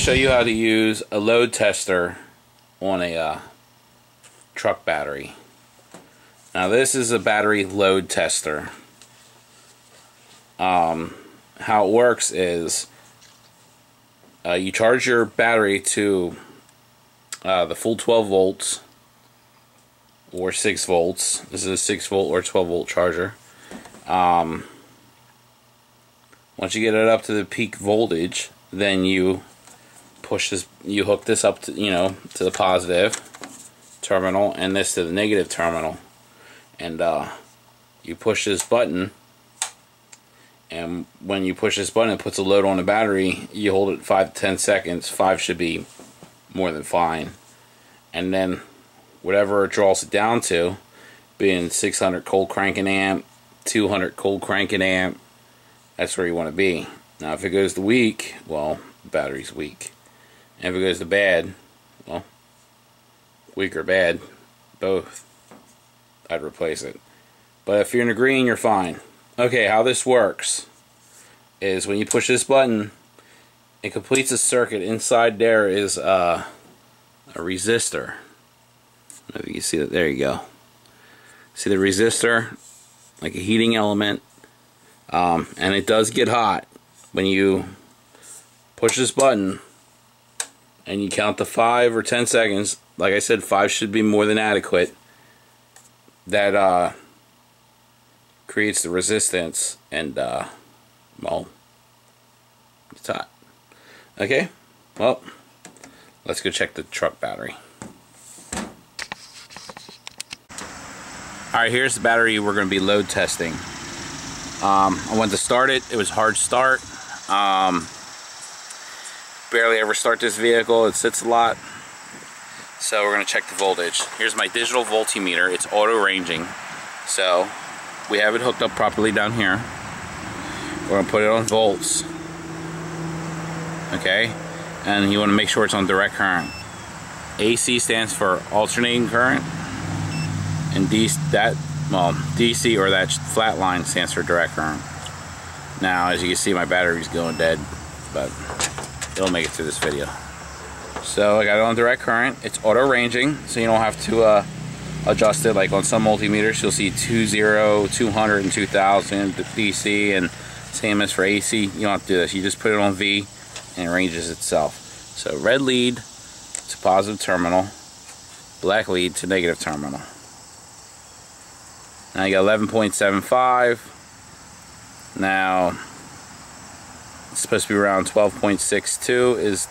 show you how to use a load tester on a uh, truck battery. Now this is a battery load tester. Um, how it works is uh, you charge your battery to uh, the full 12 volts or 6 volts. This is a 6 volt or 12 volt charger. Um, once you get it up to the peak voltage, then you push this, you hook this up to, you know, to the positive terminal and this to the negative terminal. And uh, you push this button and when you push this button it puts a load on the battery. You hold it 5 to 10 seconds 5 should be more than fine. And then whatever it draws it down to being 600 cold cranking amp 200 cold cranking amp that's where you want to be. Now if it goes to weak well the battery's weak if it goes to bad well weak or bad both I'd replace it. But if you're in the green you're fine. Okay how this works is when you push this button it completes a circuit. Inside there is a resistor. If you can see that. There you go. See the resistor? Like a heating element. Um, and it does get hot when you push this button and you count the five or ten seconds like I said five should be more than adequate that uh, creates the resistance and uh, well it's hot okay well let's go check the truck battery Alright, here's the battery we're going to be load testing. Um, I went to start it. It was hard start. Um, barely ever start this vehicle. It sits a lot. So we're going to check the voltage. Here's my digital voltmeter. It's auto ranging. So we have it hooked up properly down here. We're going to put it on volts. Okay? And you want to make sure it's on direct current. AC stands for alternating current and DC, that well DC or that flat line stands for direct current now as you can see my battery's going dead but it'll make it through this video. So I got it on direct current. It's auto ranging so you don't have to uh, adjust it like on some multimeters. You'll see 20 200 and 2000 DC and same as for AC you don't have to do this. You just put it on V and it ranges itself. So red lead to positive terminal black lead to negative terminal. Now you got 11.75. Now it's supposed to be around 12.62 is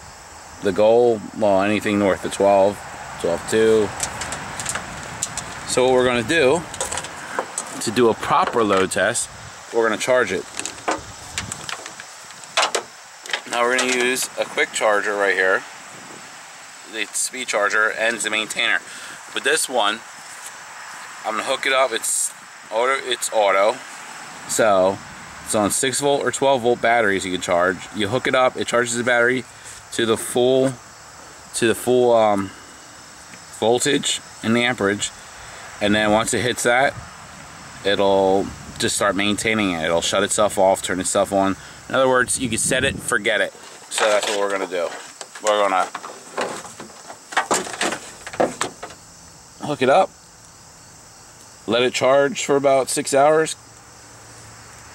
the goal. Well, anything north of 12, 12.2. So what we're going to do to do a proper load test, we're going to charge it. Now we're going to use a quick charger right here. The speed charger and the maintainer. But this one, I'm gonna hook it up. It's auto. It's auto. So it's on 6 volt or 12 volt batteries you can charge. You hook it up. It charges the battery to the full to the full um, voltage and the amperage. And then once it hits that, it'll just start maintaining it. It'll shut itself off, turn itself on. In other words, you can set it, forget it. So that's what we're gonna do. We're gonna hook it up let it charge for about six hours.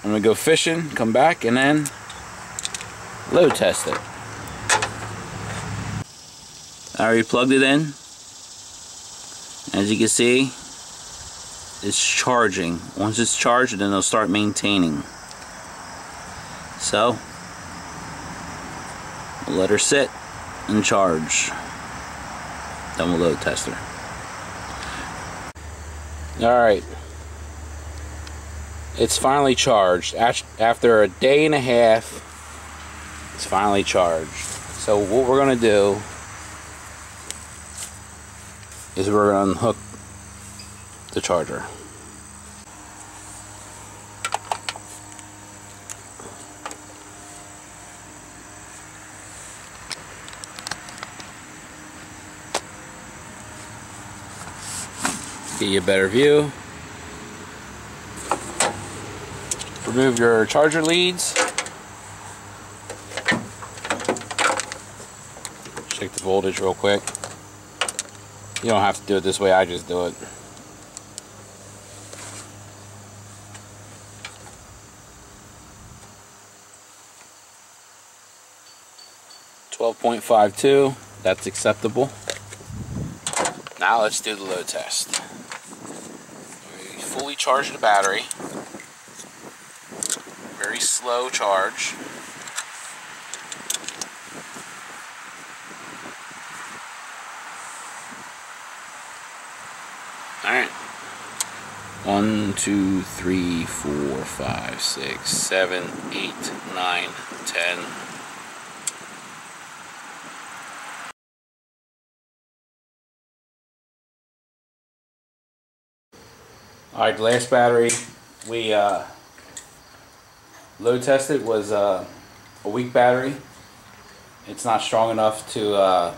I'm gonna go fishing, come back, and then load test it. I already plugged it in. As you can see, it's charging. Once it's charged, then it'll start maintaining. So, we'll let her sit and charge. Then we'll load test her. Alright. It's finally charged. After a day and a half, it's finally charged. So what we're going to do is we're going to unhook the charger. get you a better view. Remove your charger leads. Check the voltage real quick. You don't have to do it this way, I just do it. Twelve point five two, that's acceptable. Now let's do the load test. We fully charge the battery. Slow charge. Alright. One, two, three, four, five, six, seven, eight, nine, ten. Alright, last battery we uh, load tested was uh, a weak battery. It's not strong enough to uh,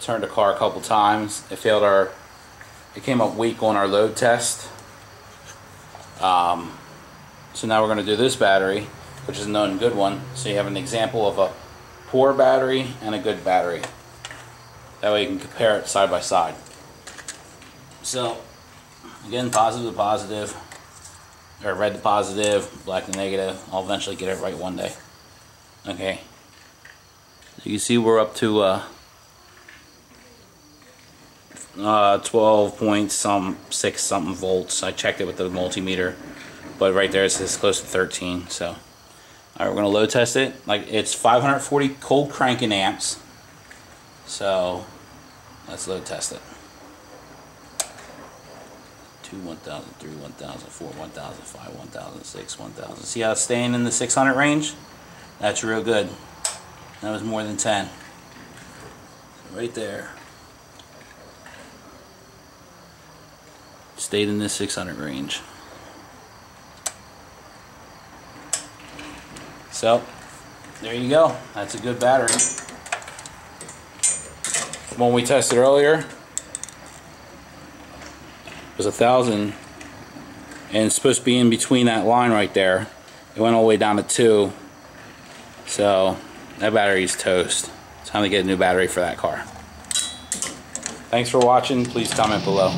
turn the car a couple times. It failed our it came up weak on our load test. Um, so now we're going to do this battery, which is a known good one. So you have an example of a poor battery and a good battery. That way you can compare it side by side. So, again, positive to positive, or red to positive, black to negative. I'll eventually get it right one day. Okay. You can see we're up to uh, uh, 12 point some six something volts. I checked it with the multimeter, but right there it says close to 13. So, all right, we're gonna load test it. Like it's 540 cold cranking amps. So, let's load test it. 2, 1000, 3, 1000, 4, 1000, 5, 1000, 6, 1000. See how it's staying in the 600 range? That's real good. That was more than 10. Right there. stayed in this 600 range. So, there you go. That's a good battery. The one we tested earlier was a thousand and it's supposed to be in between that line right there. It went all the way down to two. So that battery is toast. Time to get a new battery for that car. Thanks for watching. Please comment below.